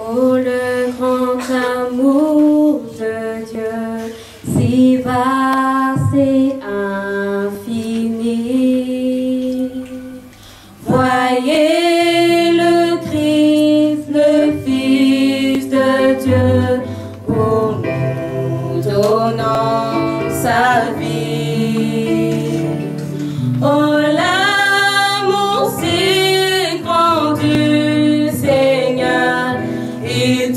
Oh, le grand amour de Dieu, si vaste et infini. Voyez le Christ, le Fils de Dieu, pour nous donnant sa vie. You.